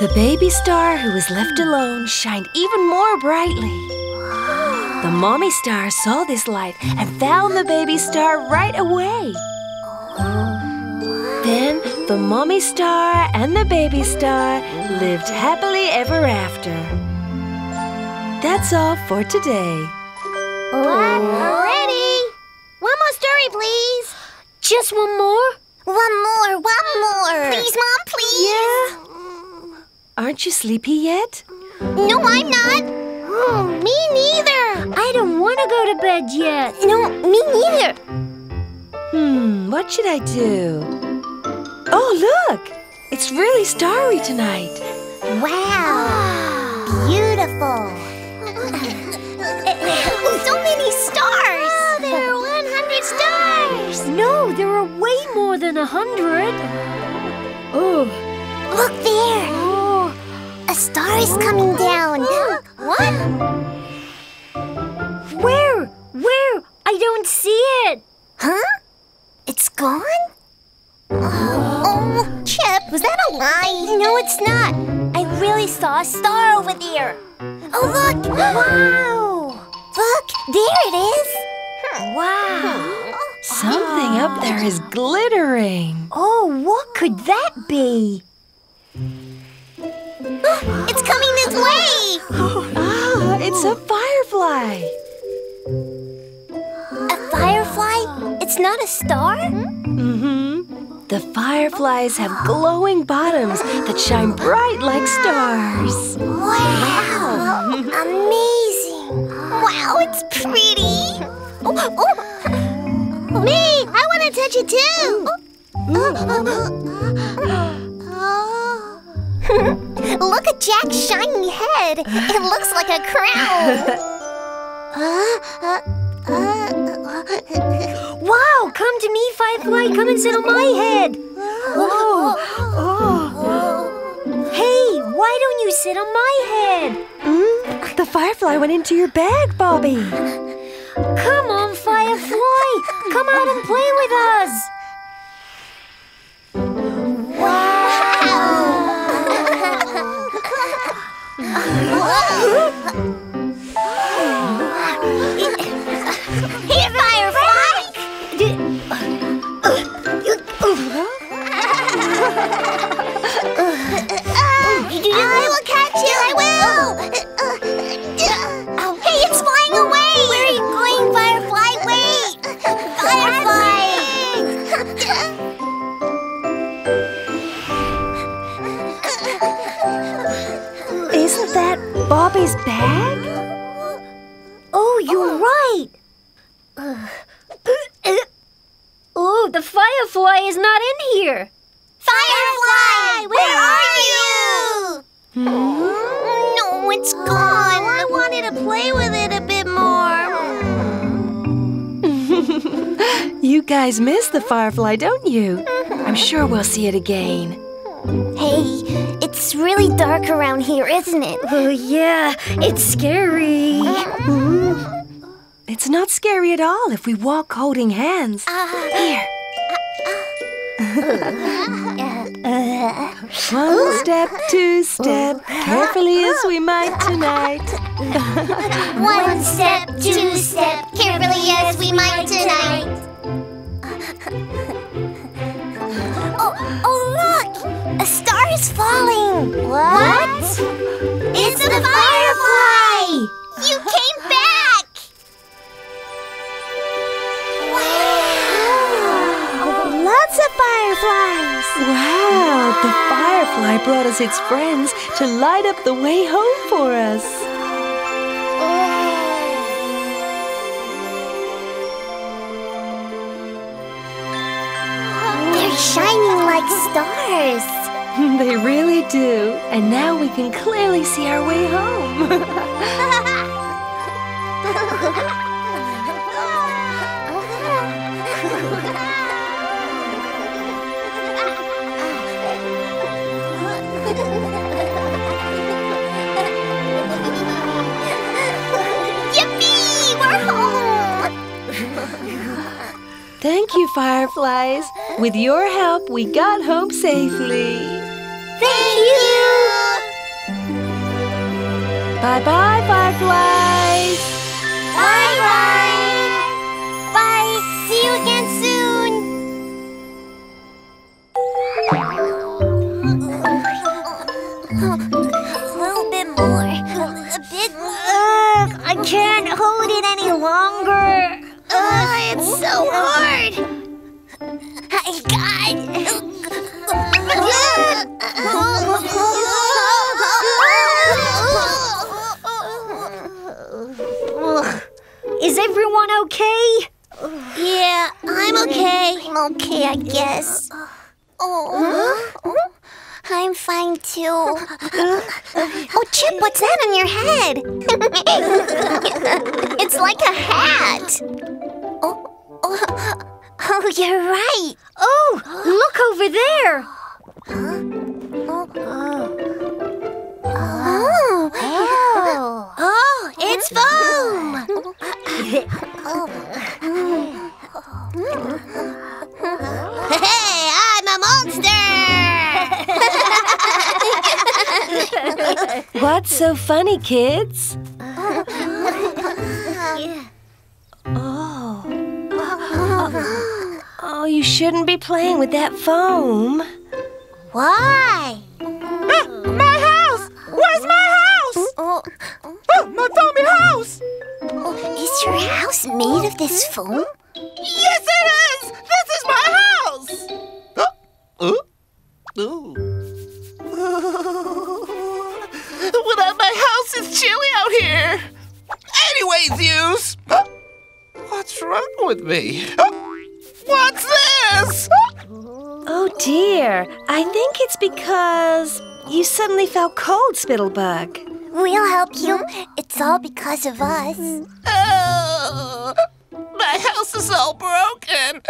The baby star who was left alone shined even more brightly. The mommy star saw this light and found the baby star right away. Then the mommy star and the baby star lived happily ever after. That's all for today. Ready? One more story, please. Just one more? One more, one more. Please, Mom, please. Yeah? Aren't you sleepy yet? No, I'm not. Hmm, me neither. I don't want to go to bed yet. No, me neither. Hmm, what should I do? Oh, look! It's really starry tonight. Wow. Beautiful. so many stars. Oh, there are 100 stars. No, there are way more than a hundred. Oh, Look there. Oh, A star is coming down. what? where? Where? I don't see it. Huh? It's gone? Oh, Chip, was that a lie? No, it's not. I really saw a star over there. Oh, look! Wow! Look, there it is. Wow. Something up there is glittering. Oh, what could that be? It's coming this way. Ah, it's a firefly. A firefly? It's not a star? Mm-hmm. The fireflies have glowing bottoms that shine bright like stars. Wow! Amazing! Wow, it's pretty! Oh, oh. Me! I want to touch it too! Look at Jack's shiny head! It looks like a crown! Wow, come to me, Firefly. Come and sit on my head. Oh, oh. Hey, why don't you sit on my head? Mm, the firefly went into your bag, Bobby. Come on, Firefly. Come out and play with us. Here, 우. Guys miss the firefly, don't you? I'm sure we'll see it again. Hey, it's really dark around here, isn't it? Oh, yeah, it's scary. Mm-hmm. It's not scary at all if we walk holding hands. Uh, here. One step, two step, carefully as we might tonight. One step, two step, carefully as we might tonight. Oh, oh look! A star is falling. What? It's the firefly! You came back! Wow! Oh, lots of fireflies! Wow, the firefly brought us its friends to light up the way home for us. Stars. They really do. And now we can clearly see our way home. Yippee! We're home! Thank you, fireflies. With your help, we got home safely. Thank you! Bye-bye, fireflies! Bye-bye! Okay? Yeah, I'm mm. okay. I'm okay, I guess. Uh, oh, oh, oh, I'm fine too. Oh, Chip, what's that on your head? it's like a hat. Oh, oh, oh, you're right. Oh, look over there. Oh, foam. Hey, I'm a monster. What's so funny, kids? Oh. Oh, you shouldn't be playing with that foam. Why? Made of this foam? Yes, it is! This is my house! Uh, uh, ooh. Without my house, it's chilly out here. Anyways, Zeus, what's wrong with me? What's this? Oh dear, I think it's because you suddenly felt cold, Spittlebug. We'll help you. It's all because of us. Oh, my house is all broken.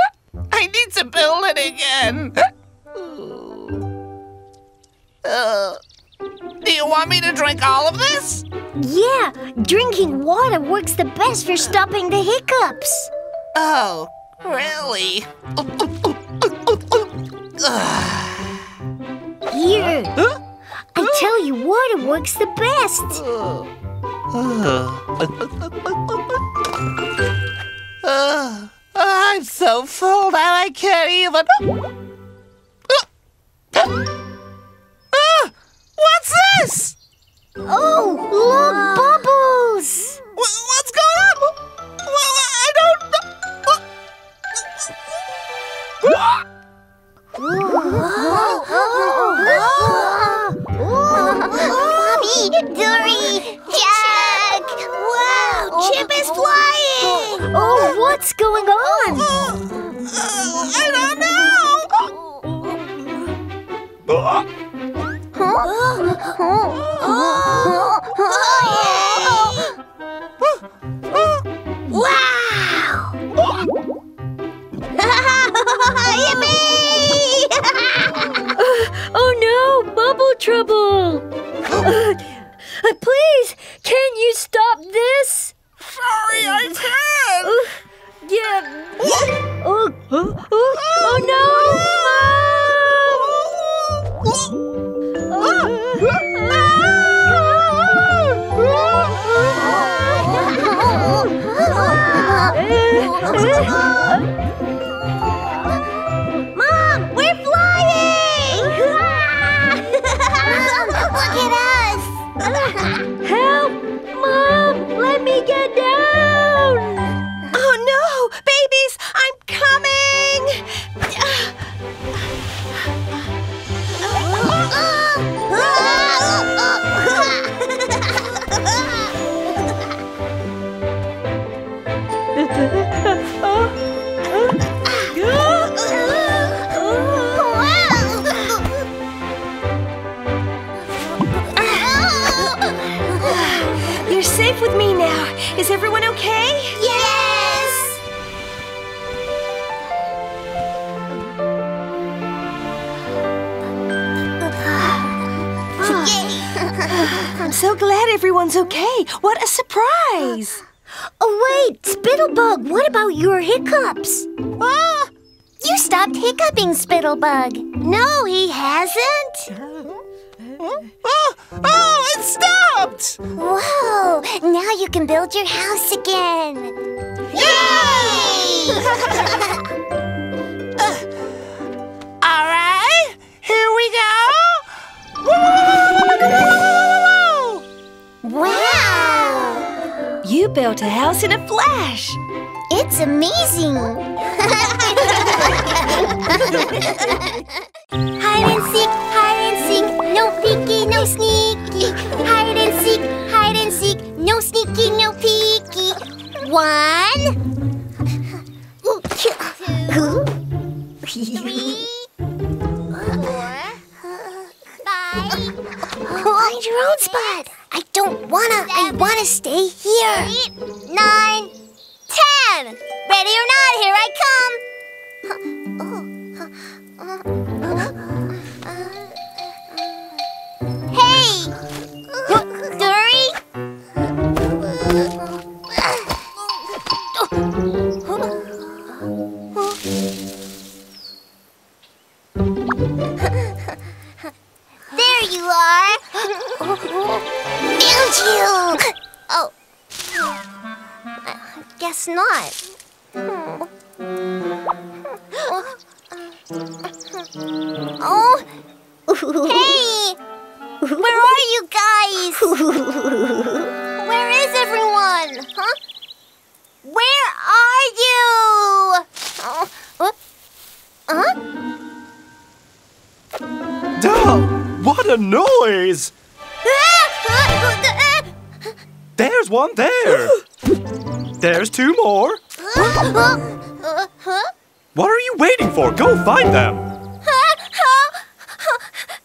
I need to build it again. Uh, do you want me to drink all of this? Yeah, drinking water works the best for stopping the hiccups. Oh, really? Here, Huh? I tell you, water works the best. Uh, uh, uh, Uh, I'm so full now I can't even. Uh, what's this? Oh, look, bubbles! Wha- What's going on? Well, I don't Mommy, everyone's okay. What a surprise! Oh wait, Spittlebug, what about your hiccups? Ah, you stopped hiccuping, Spittlebug. No, he hasn't. Oh, oh, it stopped! Whoa! Now you can build your house again. Yay! Ah! All right, here we go. Wow! You built a house in a flash. It's amazing. hide and seek, hide and seek, no peeky, no sneaky. Guess not. Hmm. Oh. Hey! Where are you guys? Where is everyone? Huh? Where are you? Oh. uh, Huh? Duh! What a noise! There's one there! There's two more! What are you waiting for? Go find them!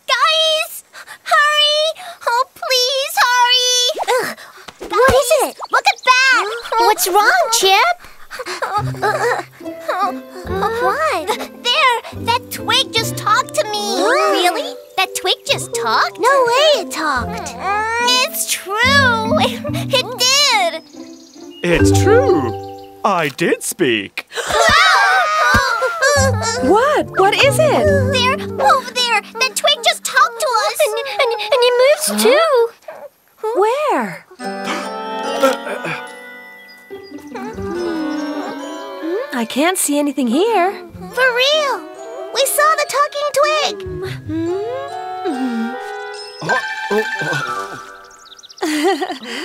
Guys, hurry! Oh, please hurry! What is it? Look at that! What's wrong, Chip? what? There! That twig just talked to me! Really? That twig just talked? No way it talked! it's true! it did! It's true! I did speak! What? What is it? There, over there! That twig just talked to us! And, and, and it moves too! Where? Hmm, I can't see anything here. For real! We saw the talking twig! Hmm. Oh, oh, oh.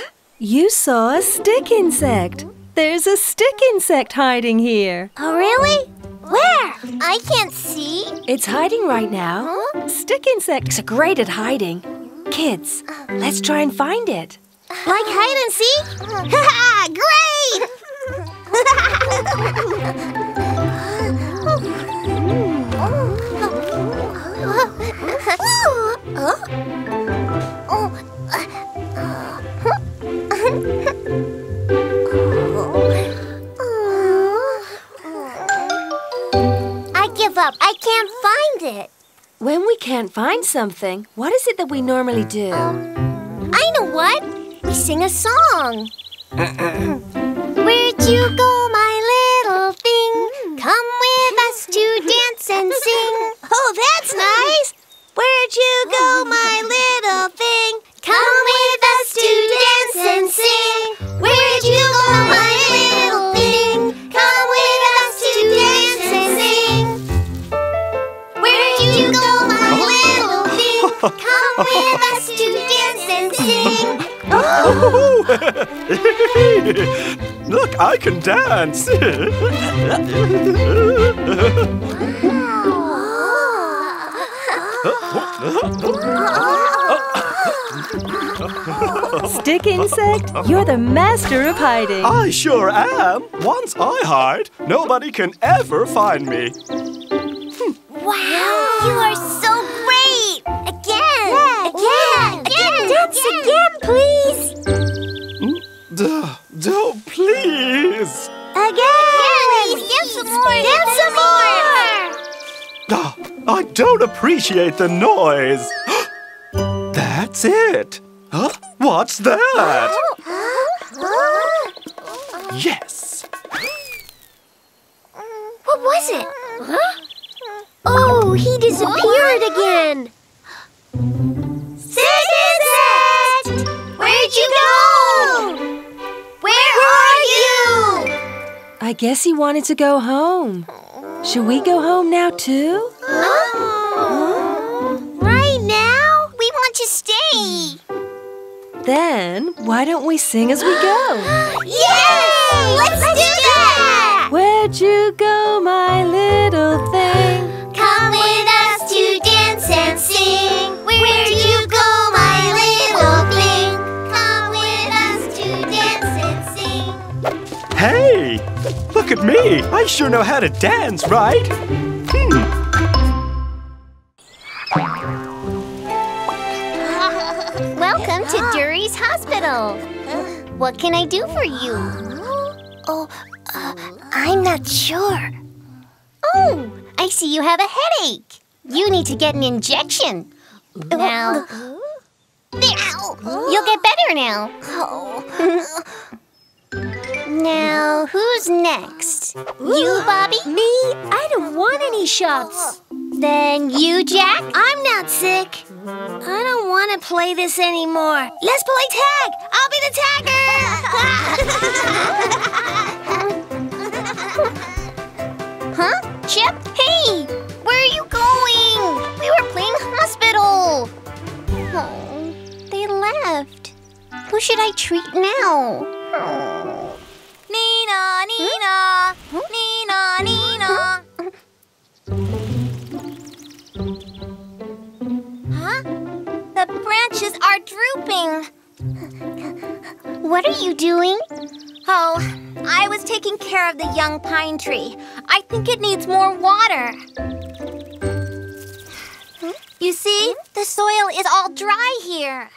You saw a stick insect. There's a stick insect hiding here. Oh, really? Where? I can't see. It's hiding right now. Huh? Stick insects are great at hiding. Kids, let's try and find it. Like hide and seek? Haha, great! can't find something, what is it that we normally do? I know what. We sing a song. Where'd you go, my little thing? Come with us to dance and sing. Oh, that's nice. Where'd you go, my little thing? Come with us to dance and sing. Look, I can dance! Stick insect, you're the master of hiding. I sure am! Once I hide, nobody can ever find me. appreciate the noise. That's it. Huh? What's that? yes. What was it? Huh? Oh, he disappeared again. Where'd you go? Where are you? I guess he wanted to go home. Should we go home now, too? Huh? Stay. Then, why don't we sing as we go? Yay! Let's, do that! Where'd you go, my little thing? Come with us to dance and sing. Where'd you go, my little thing? Come with us to dance and sing. Hey! Look at me! I sure know how to dance, right? Hospital. What can I do for you? Oh, uh, I'm not sure. Oh, I see you have a headache. You need to get an injection. Now, there, you'll get better now. now, who's next? You, Bobby? Me? I don't want any shots. Then you, Jack? I'm not sick. I don't want to play this anymore. Let's play tag. I'll be the tagger. Huh? Chip? Hey! Where are you going? We were playing hospital. Oh, they left. Who should I treat now? Oh. Are drooping. What are you doing? Oh, I was taking care of the young pine tree. I think it needs more water. You see, the soil is all dry here.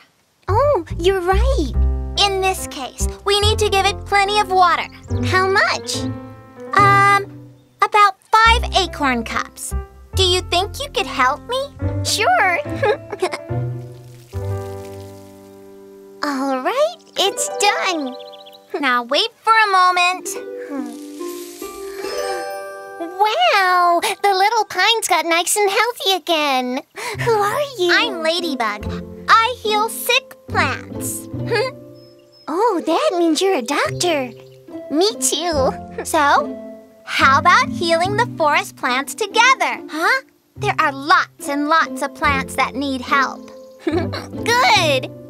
Oh, you're right. In this case, we need to give it plenty of water. How much? Um, about five acorn cups. Do you think you could help me? Sure. All right, it's done. Now wait for a moment. Wow, the little pines got nice and healthy again. Who are you? I'm Ladybug. I heal sick plants. Oh, that means you're a doctor. Me too. So, how about healing the forest plants together? Huh? There are lots and lots of plants that need help. Good.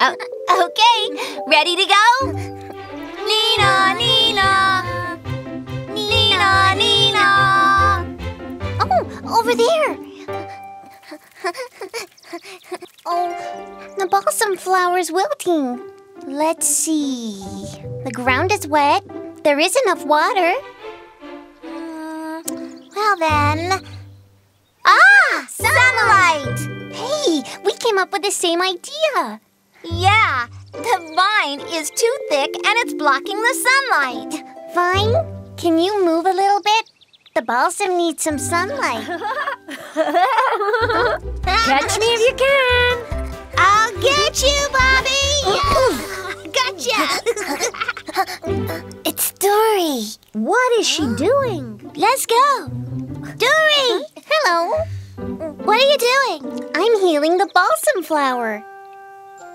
Uh, okay, ready to go? Nina, Nina. Nina, Nina. Oh, over there. oh, the balsam flower's wilting. Let's see. The ground is wet. There is enough water. Mm, well then. Ah, sunlight. Hey, we came up with the same idea. Yeah, the vine is too thick and it's blocking the sunlight. Vine, can you move a little bit? The balsam needs some sunlight. Catch me if you can. I'll get you, Bobby! Gotcha! it's Dury. What is she doing? Let's go. Dury! Hello. What are you doing? I'm healing the balsam flower.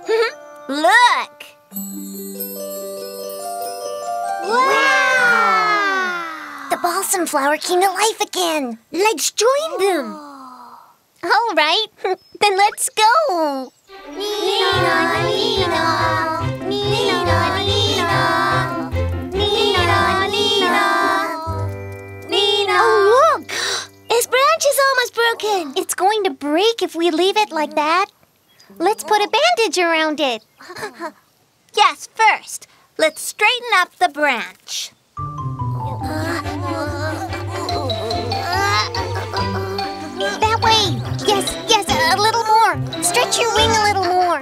Look! Wow! The balsam flower came to life again. Let's join them. All right, then let's go. Nina, Nina, Nina, Nina, Nina, Nina. Oh, look! Its branch is almost broken. It's going to break if we leave it like that. Let's put a bandage around it. Yes, first, let's straighten up the branch. That way. Yes, yes, a little more. Stretch your wing a little more.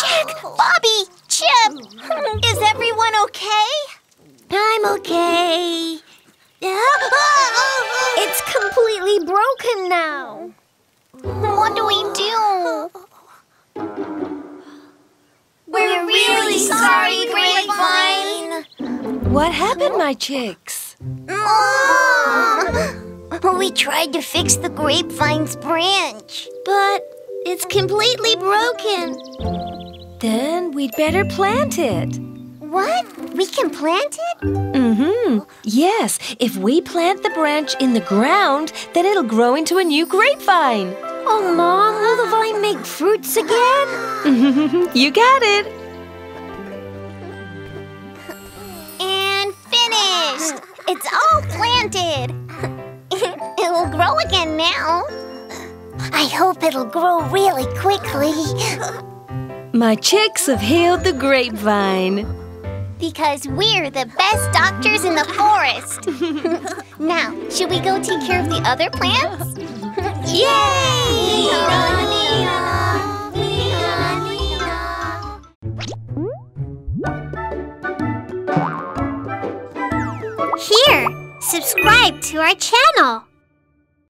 Jack, Bobby, Chip. Is everyone okay? I'm okay. It's completely broken now. What do we do? We're really sorry, Grapevine. What happened, my chicks? Mom! We tried to fix the grapevine's branch. But it's completely broken. Then we'd better plant it. What? We can plant it? Mm-hmm. Yes, if we plant the branch in the ground, then it'll grow into a new grapevine. Oh, Mom, will the vine make fruits again? you got it. And finished! It's all planted. it will grow again now. I hope it'll grow really quickly. My chicks have healed the grapevine. Because we're the best doctors in the forest. now, should we go take care of the other plants? Yay! Here, subscribe to our channel.